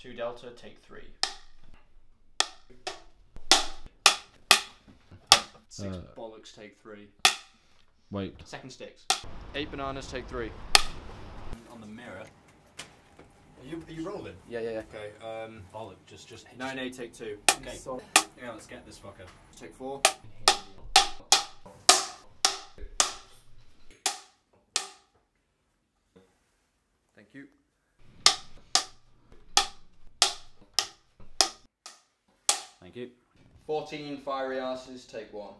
Two delta, take three. Six Uh, bollocks, take three. Wait. Second sticks. Eight bananas, take three. On the mirror. Are you, are you rolling? Yeah, yeah, yeah. Okay, um, bollock, just, just. Nine, eight, take two. Okay. So, Yeah, let's get this fucker. take four. Thank you. Thank you. 14 fiery asses, take one.